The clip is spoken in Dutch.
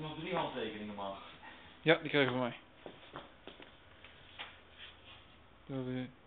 nog drie handtekeningen mag. Ja, die krijgen van mij. Dat, eh,